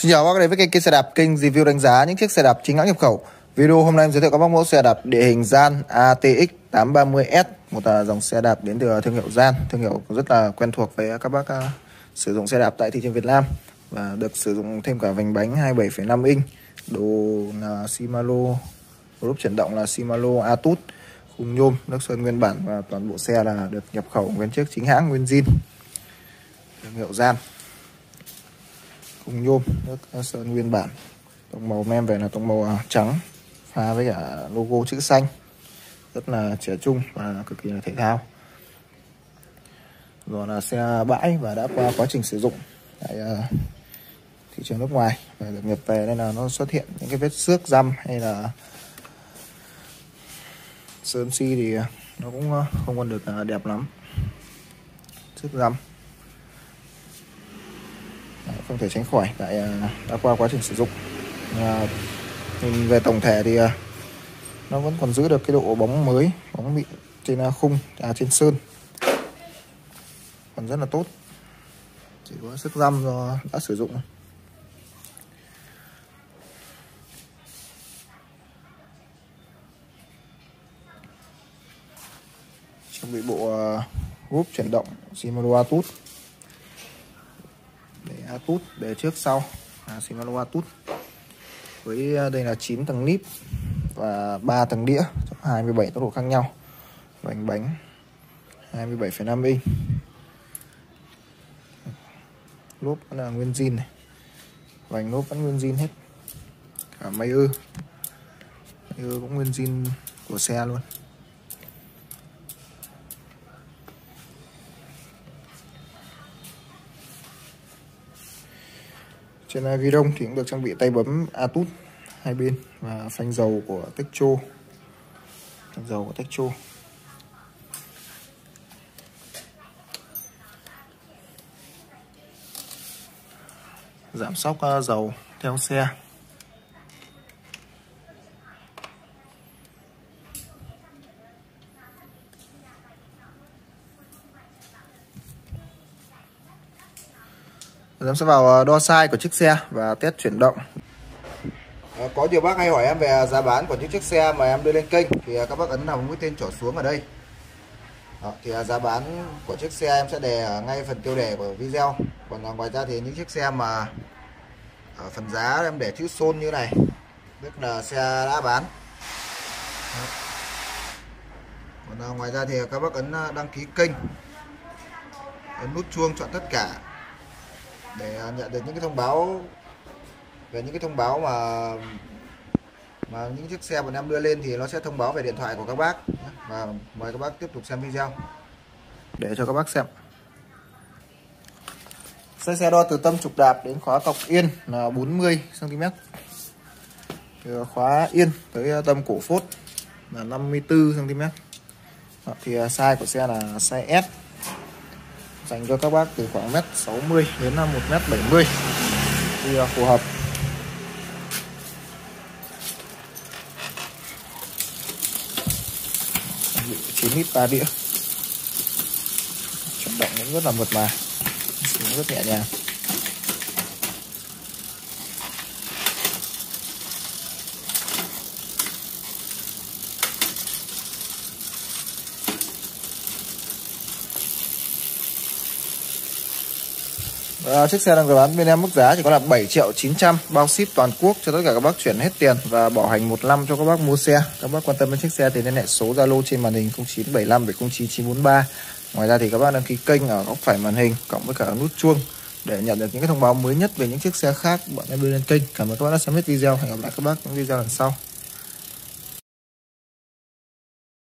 Xin chào các bác đến với kênh, kênh xe đạp kênh review đánh giá những chiếc xe đạp chính hãng nhập khẩu. Video hôm nay em giới thiệu các bác mẫu xe đạp địa hình Gian ATX 830S, một à, dòng xe đạp đến từ thương hiệu Gian, thương hiệu rất là quen thuộc với các bác uh, sử dụng xe đạp tại thị trường Việt Nam và được sử dụng thêm cả vành bánh 27,5 inch, đồ là Shimano, group chuyển động là Shimano Atus, khung nhôm, nước sơn nguyên bản và toàn bộ xe là được nhập khẩu nguyên chiếc chính hãng nguyên zin, thương hiệu Gian khung nhôm, nước sơn nguyên bản. Tông màu mem về là tông màu à, trắng pha với cả logo chữ xanh. Rất là trẻ trung và cực kỳ là thể thao. Rồi là xe bãi và đã qua quá trình sử dụng tại à, thị trường nước ngoài và được nhập về nên là nó xuất hiện những cái vết xước răm hay là sơn si thì nó cũng không còn được à, đẹp lắm. Xước răm không thể tránh khỏi tại à, đã qua quá trình sử dụng. À, về tổng thể thì à, nó vẫn còn giữ được cái độ bóng mới bóng mịn trên à, khung à, trên sơn. Còn rất là tốt. Chỉ có sức răm do đã sử dụng. Trang bị bộ uh, chuyển động Shimano Atus Atus bề trước sau. À, Shimano Atus với à, đây là 9 tầng nip và 3 tầng đĩa 27 tốc độ khác nhau. Bánh bánh 27,5 inch. Lốp vẫn là nguyên zin này. Vành lốp vẫn nguyên zin hết. Cả máy ư. Máy ư cũng nguyên zin của xe luôn. Trên à, ghi đông thì cũng được trang bị tay bấm atut hai bên và phanh dầu của Techo. Phanh dầu của Techo. Giảm sóc à, dầu theo xe. Em sẽ vào ờ, đo size của chiếc xe và test chuyển động. Ờ, có nhiều bác hay hỏi em về giá bán của những chiếc xe mà em đưa lên kênh. Thì ờ, các bác ấn vào mũi tên trỏ xuống ở đây. Đó, Thì giá bán của chiếc xe em sẽ đề ở ngay phần tiêu đề của video. Còn ngoài ra thì những chiếc xe mà ở phần giá em để chữ xôn như này Tức là xe đã bán. Đó. Còn ngoài ra thì các bác ấn đăng ký kênh. Ấn nút chuông chọn tất cả để nhận được những cái thông báo về những cái thông báo mà mà những chiếc xe bọn em đưa lên thì nó sẽ thông báo về điện thoại của các bác và mời các bác tiếp tục xem video. Để cho các bác xem. Xe xe đo từ tâm trục đạp đến khóa cọc yên là 40 cm từ khóa yên tới tâm cổ phốt là 54 cm Đó, thì à, size của xe là size S dành cho các bác từ khoảng mét 60 đến 1 mét 70 thì à, phù hợp. Chín lít ba đĩa. Chuyển động cũng rất là mượt mà. Rất nhẹ nhàng. À, chiếc xe đang được bán bên em mức giá chỉ có là 7 triệu 900 bao ship toàn quốc cho tất cả các bác chuyển hết tiền và bảo hành một năm cho các bác mua xe. Các bác quan tâm đến chiếc xe thì liên hệ số Zalo trên màn hình 0975 709 Ngoài ra thì các bác đăng ký kênh ở góc phải màn hình cộng với cả nút chuông để nhận được những cái thông báo mới nhất về những chiếc xe khác bọn em đưa lên kênh. Cảm ơn các bác đã xem hết video. Hẹn gặp lại các bác những video lần sau.